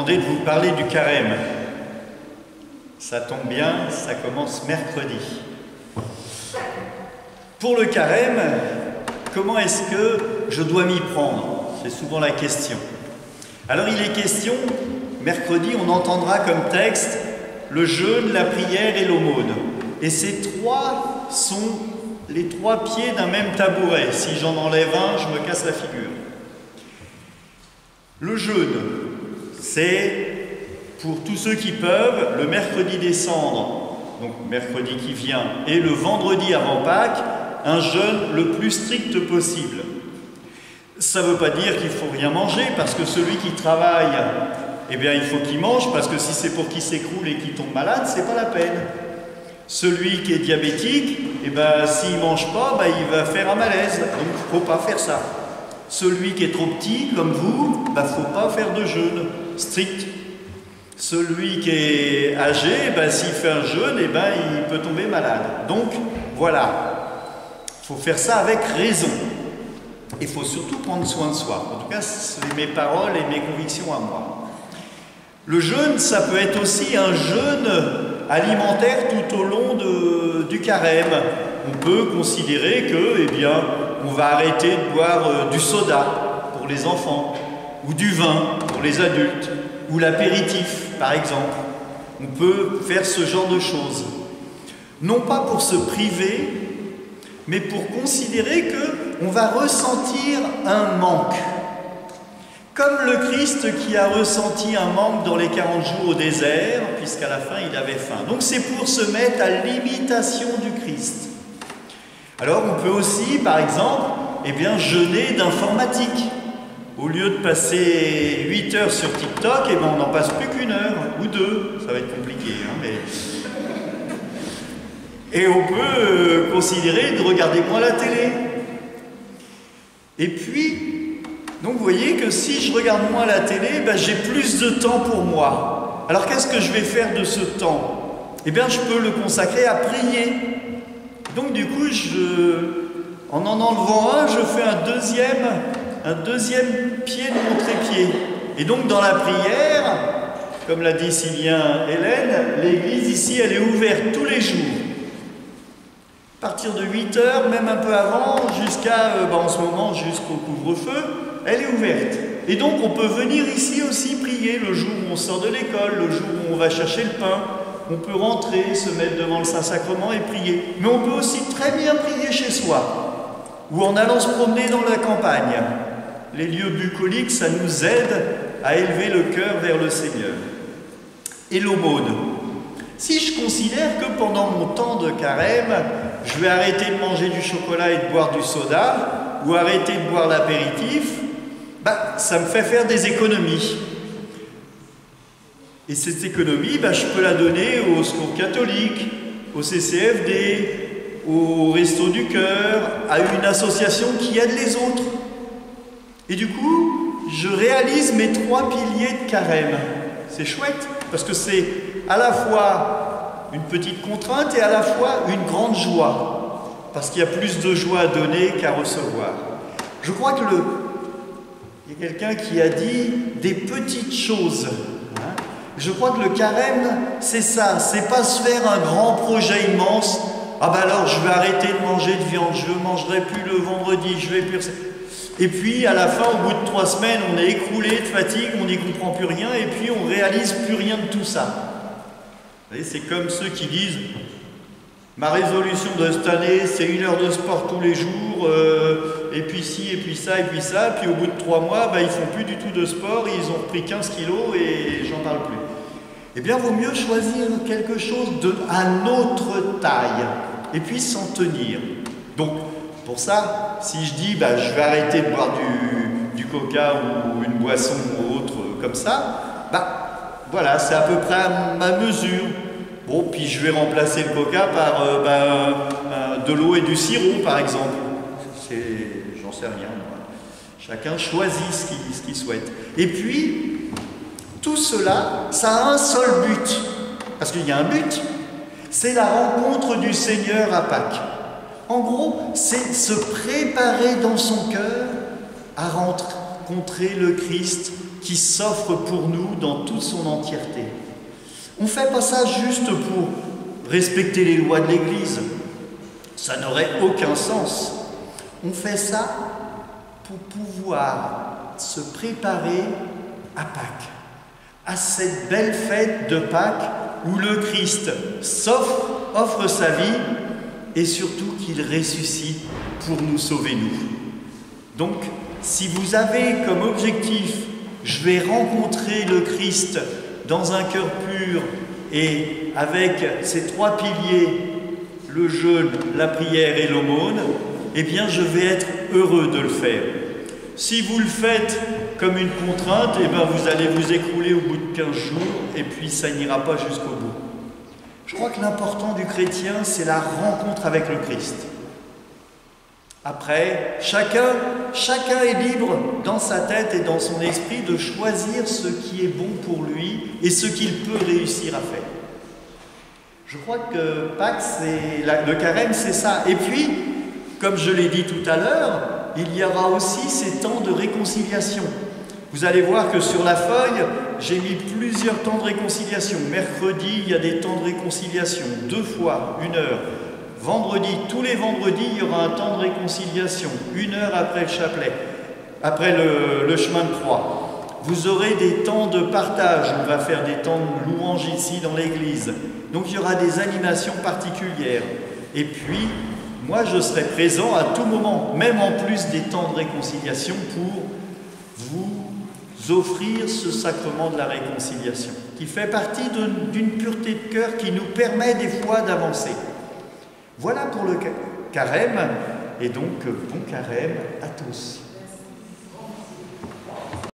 demandé de vous parler du carême. Ça tombe bien, ça commence mercredi. Pour le carême, comment est-ce que je dois m'y prendre? C'est souvent la question. Alors il est question, mercredi, on entendra comme texte le jeûne, la prière et l'aumône. Et ces trois sont les trois pieds d'un même tabouret. Si j'en enlève un, je me casse la figure. Le jeûne, c'est pour tous ceux qui peuvent, le mercredi des cendres, donc mercredi qui vient, et le vendredi avant Pâques, un jeûne le plus strict possible. Ça ne veut pas dire qu'il faut rien manger, parce que celui qui travaille, eh bien, il faut qu'il mange, parce que si c'est pour qu'il s'écroule et qu'il tombe malade, c'est pas la peine. Celui qui est diabétique, eh ben, s'il ne mange pas, ben, il va faire un malaise. Donc, il ne faut pas faire ça. Celui qui est trop petit, comme vous, il ben, ne faut pas faire de jeûne strict. Celui qui est âgé, ben, s'il fait un jeûne, eh ben, il peut tomber malade. Donc, voilà, il faut faire ça avec raison. Il faut surtout prendre soin de soi. En tout cas, c'est mes paroles et mes convictions à moi. Le jeûne, ça peut être aussi un jeûne alimentaire tout au long du carême. On peut considérer que, eh bien, on va arrêter de boire euh, du soda pour les enfants, ou du vin pour les adultes, ou l'apéritif, par exemple. On peut faire ce genre de choses. Non pas pour se priver mais pour considérer que on va ressentir un manque. Comme le Christ qui a ressenti un manque dans les 40 jours au désert, puisqu'à la fin il avait faim. Donc c'est pour se mettre à l'imitation du Christ. Alors on peut aussi, par exemple, eh bien, jeûner d'informatique. Au lieu de passer 8 heures sur TikTok, eh bien, on n'en passe plus qu'une heure ou deux. Ça va être compliqué, hein, mais et on peut euh, considérer de regarder moins la télé. Et puis, donc vous voyez que si je regarde moins la télé, ben, j'ai plus de temps pour moi. Alors qu'est-ce que je vais faire de ce temps? Eh bien, je peux le consacrer à prier. Donc du coup, je, en en enlevant un, je fais un deuxième, un deuxième pied de mon trépied. Et donc dans la prière, comme l'a dit si bien Hélène, l'église ici, elle est ouverte tous les jours. À partir de 8 heures, même un peu avant, jusqu'à, euh, bah, en ce moment, jusqu'au couvre-feu, elle est ouverte. Et donc on peut venir ici aussi prier le jour où on sort de l'école, le jour où on va chercher le pain. On peut rentrer, se mettre devant le Saint-Sacrement et prier. Mais on peut aussi très bien prier chez soi, ou en allant se promener dans la campagne. Les lieux bucoliques, ça nous aide à élever le cœur vers le Seigneur. Et l'aumône. Si je considère que pendant mon temps de carême, je vais arrêter de manger du chocolat et de boire du soda, ou arrêter de boire l'apéritif, bah, ça me fait faire des économies. Et cette économie, bah, je peux la donner au secours catholique, au CCFD, au Resto du Cœur, à une association qui aide les autres. Et du coup, je réalise mes trois piliers de carême. C'est chouette, parce que c'est à la fois une petite contrainte et à la fois une grande joie, parce qu'il y a plus de joie à donner qu'à recevoir. Je crois que le... Il y a quelqu'un qui a dit des petites choses. Hein. Je crois que le carême, c'est ça, c'est pas se faire un grand projet immense. Ah ben alors, je vais arrêter de manger de viande, je ne mangerai plus le vendredi, je vais plus... Et puis, à la fin, au bout de trois semaines, on est écroulé de fatigue, on n'y comprend plus rien, et puis on réalise plus rien de tout ça c'est comme ceux qui disent Ma résolution de cette année, c'est une heure de sport tous les jours, euh, et puis ci, et puis ça, et puis ça. Puis au bout de trois mois, bah, ils font plus du tout de sport, ils ont pris 15 kilos et j'en parle plus. Eh bien, vaut mieux choisir quelque chose de, à notre taille, et puis s'en tenir. Donc, pour ça, si je dis bah, je vais arrêter de boire du, coca ou une boisson ou autre comme ça, bah, voilà, c'est à peu près à ma mesure. Bon, puis je vais remplacer le coca par euh, euh, de l'eau et du sirop, par exemple. J'en sais rien. Chacun choisit ce qu'il, souhaite. Et puis, tout cela, ça a un seul but. Parce qu'il y a un but. C'est la rencontre du Seigneur à Pâques. En gros, c'est se préparer dans son cœur à rencontrer le Christ qui s'offre pour nous dans toute son entièreté. On ne fait pas ça juste pour respecter les lois de l'Église. Ça n'aurait aucun sens. On fait ça pour pouvoir se préparer à Pâques, à cette belle fête de Pâques où le Christ s'offre, offre sa vie et surtout qu'il ressuscite pour nous sauver nous. Donc, si vous avez comme objectif, je vais rencontrer le Christ dans un cœur pur et avec ces trois piliers, le jeûne, la prière et l'aumône, eh bien je vais être heureux de le faire. Si vous le faites comme une contrainte, eh bien vous allez vous écrouler au bout de 15 jours et puis ça n'ira pas jusqu'au bout. Je crois que l'important du chrétien, c'est la rencontre avec le Christ. Après, chacun, chacun est libre dans sa tête et dans son esprit de choisir ce qui est bon pour lui et ce qu'il peut réussir à faire. Je crois que Pâques, le carême, c'est ça. Et puis, comme je l'ai dit tout à l'heure, il y aura aussi ces temps de réconciliation. Vous allez voir que sur la feuille, j'ai mis plusieurs temps de réconciliation. Mercredi, il y a des temps de réconciliation, deux fois, une heure. Vendredi, tous les vendredis, il y aura un temps de réconciliation, une heure après le chapelet, après le, chemin de croix. Vous aurez des temps de partage, on va faire des temps de louange ici dans l'église. Donc il y aura des animations particulières. Et puis, moi je serai présent à tout moment, même en plus des temps de réconciliation, pour vous offrir ce sacrement de la réconciliation, qui fait partie d'une pureté de cœur qui nous permet des fois d'avancer. Voilà pour le carême, et donc bon carême à tous.